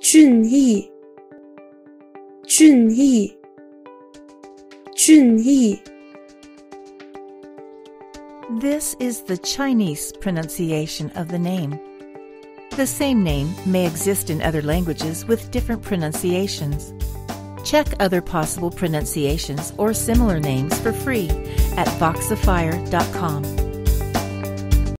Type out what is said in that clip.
俊毅，俊毅，俊毅。This is the Chinese pronunciation of the name. The same name may exist in other languages with different pronunciations. Check other possible pronunciations or similar names for free at voxifier.com.